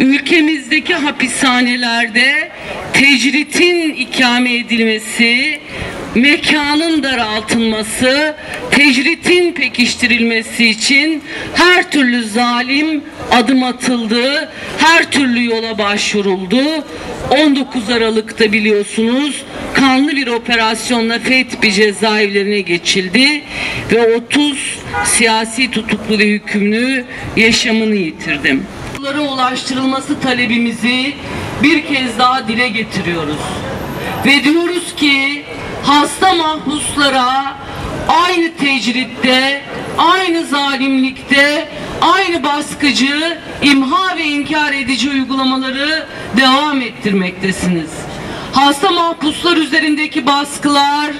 ülkemizdeki hapishanelerde tecritin ikame edilmesi, mekanın daraltılması, tecritin pekiştirilmesi için her türlü zalim adım atıldı, her türlü yola başvuruldu. 19 Aralık'ta biliyorsunuz kanlı bir operasyonla FETÖ cezaevlerine geçildi ve 30 siyasi tutuklu ve hükümlü yaşamını yitirdi. Bunlara ulaştırılması talebimizi bir kez daha dile getiriyoruz. Ve diyoruz ki hasta mahpuslara aynı tecritte, aynı zalimlikte, aynı baskıcı, imha ve inkar edici uygulamaları devam ettirmektesiniz. Hasta mahpuslar üzerindeki baskılar,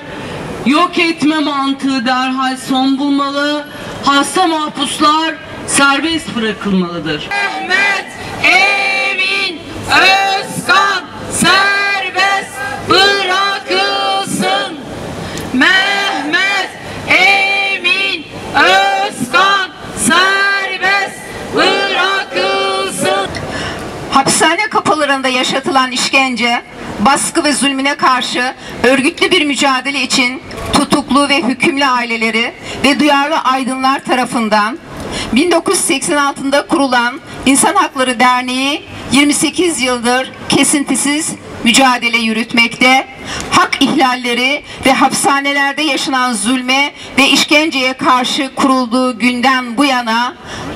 yok etme mantığı derhal son bulmalı. Hasta mahpuslar serbest bırakılmalıdır. Mehmet Emin Özkan serbest bırakılsın. Mehmet Emin Özkan serbest bırakılsın. Hapishane kapılarında yaşatılan işkence, baskı ve zulmüne karşı örgütlü bir mücadele için tutuklu ve hükümlü aileleri ve duyarlı aydınlar tarafından 1986'da kurulan İnsan Hakları Derneği 28 yıldır kesintisiz mücadele yürütmekte, hak ihlalleri ve hapishanelerde yaşanan zulme ve işkenceye karşı kurulduğu günden bu yana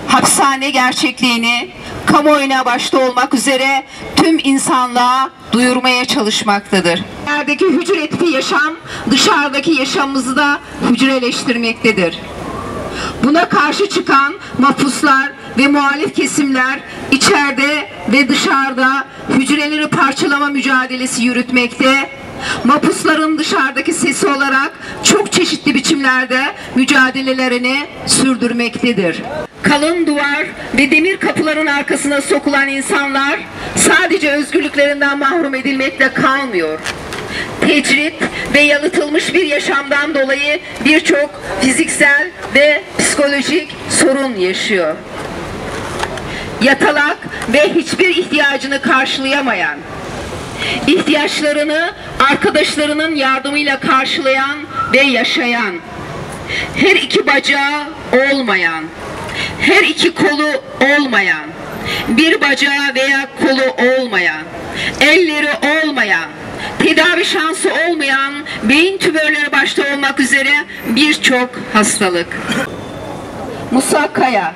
hapishane gerçekliğini kamuoyuna başta olmak üzere tüm insanlığa duyurmaya çalışmaktadır. Yerdeki hücretli yaşam dışarıdaki yaşamımızı da hücreleştirmektedir. Buna karşı çıkan mahpuslar ve muhalif kesimler içeride ve dışarıda hücreleri parçalama mücadelesi yürütmekte. Mahpusların dışarıdaki sesi olarak çok çeşitli biçimlerde mücadelelerini sürdürmektedir. Kalın duvar ve demir kapıların arkasına sokulan insanlar sadece özgürlüklerinden mahrum edilmekle kalmıyor tecrit ve yalıtılmış bir yaşamdan dolayı birçok fiziksel ve psikolojik sorun yaşıyor. Yatalak ve hiçbir ihtiyacını karşılayamayan, ihtiyaçlarını arkadaşlarının yardımıyla karşılayan ve yaşayan, her iki bacağı olmayan, her iki kolu olmayan, bir bacağı veya kolu olmayan, elleri olmayan, tedavi şansı olmayan beyin tümörleri başta olmak üzere birçok hastalık. Musa Kaya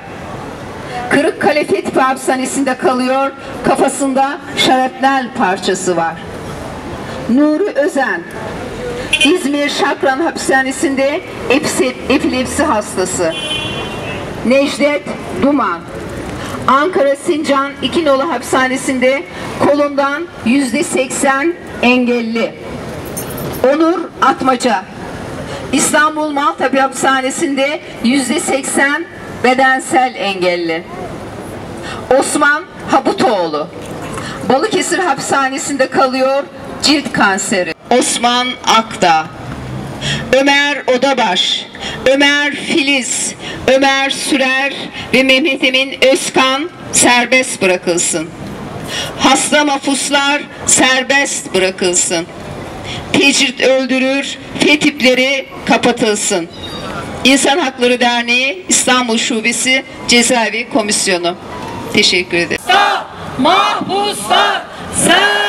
Kırıkkale Fethi Hapishanesi'nde kalıyor. Kafasında şarapnel parçası var. Nuri Özen İzmir Şakran Hapishanesi'nde epilepsi hastası. Necdet Duman Ankara Sincan İkinoğlu Hapishanesi'nde kolundan yüzde seksen engelli. Onur Atmaca İstanbul Maltepe Hapishanesi'nde yüzde seksen bedensel engelli. Osman Habutoğlu Balıkesir Hapishanesi'nde kalıyor cilt kanseri. Osman Akdağ Ömer Odabaş, Ömer Filiz, Ömer Sürer ve Mehmet Emin Özkan serbest bırakılsın. Hasta mafuslar serbest bırakılsın. Tecrit öldürür, fetipleri kapatılsın. İnsan Hakları Derneği İstanbul Şubesi Cezaevi Komisyonu. Teşekkür ederim. Mahpuslar serbest